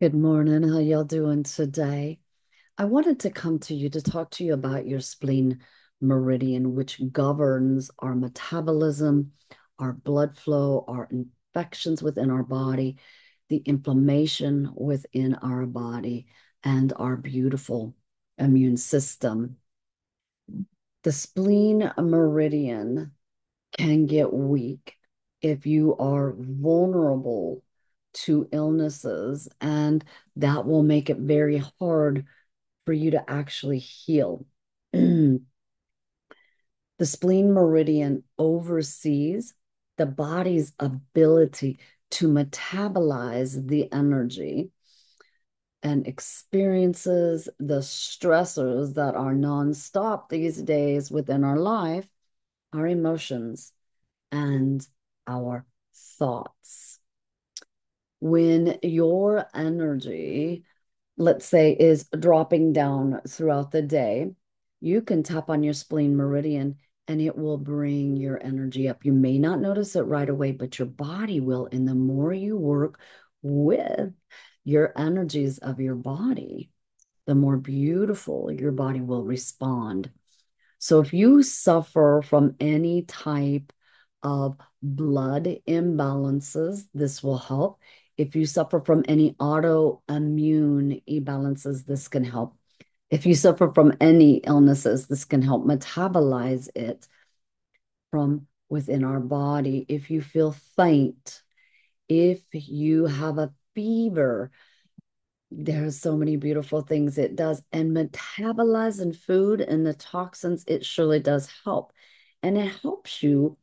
Good morning. How y'all doing today? I wanted to come to you to talk to you about your spleen meridian, which governs our metabolism, our blood flow, our infections within our body, the inflammation within our body, and our beautiful immune system. The spleen meridian can get weak if you are vulnerable to illnesses, and that will make it very hard for you to actually heal. the spleen meridian oversees the body's ability to metabolize the energy and experiences the stressors that are nonstop these days within our life, our emotions, and our thoughts when your energy, let's say, is dropping down throughout the day, you can tap on your spleen meridian and it will bring your energy up. You may not notice it right away, but your body will. And the more you work with your energies of your body, the more beautiful your body will respond. So if you suffer from any type of blood imbalances, this will help. If you suffer from any autoimmune imbalances, this can help. If you suffer from any illnesses, this can help metabolize it from within our body. If you feel faint, if you have a fever, there's so many beautiful things it does. And metabolizing food and the toxins, it surely does help. And it helps you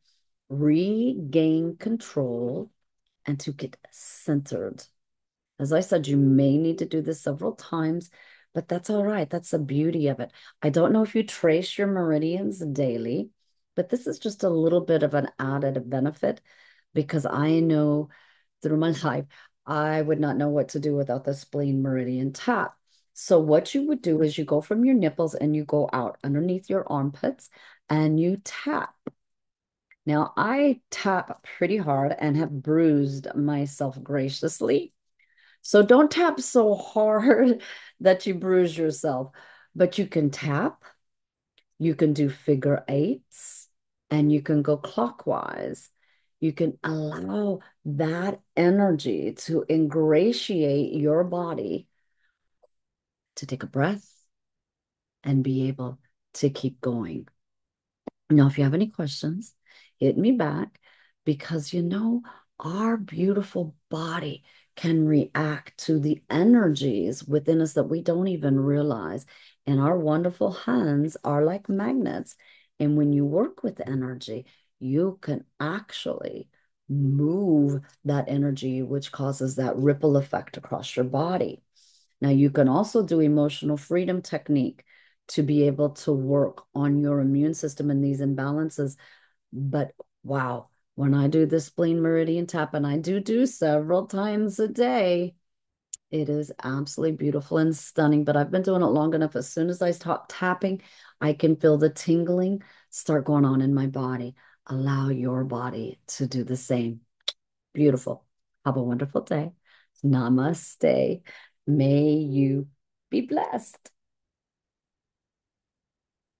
regain control and to get centered. As I said, you may need to do this several times, but that's all right. That's the beauty of it. I don't know if you trace your meridians daily, but this is just a little bit of an added benefit because I know through my life, I would not know what to do without the spleen meridian tap. So what you would do is you go from your nipples and you go out underneath your armpits and you tap now, I tap pretty hard and have bruised myself graciously. So don't tap so hard that you bruise yourself, but you can tap, you can do figure eights, and you can go clockwise. You can allow that energy to ingratiate your body to take a breath and be able to keep going. Now, if you have any questions, hit me back because you know, our beautiful body can react to the energies within us that we don't even realize. And our wonderful hands are like magnets. And when you work with energy, you can actually move that energy, which causes that ripple effect across your body. Now, you can also do emotional freedom technique to be able to work on your immune system and these imbalances but wow, when I do the spleen meridian tap, and I do do several times a day, it is absolutely beautiful and stunning. But I've been doing it long enough. As soon as I stop tapping, I can feel the tingling start going on in my body. Allow your body to do the same. Beautiful. Have a wonderful day. Namaste. May you be blessed.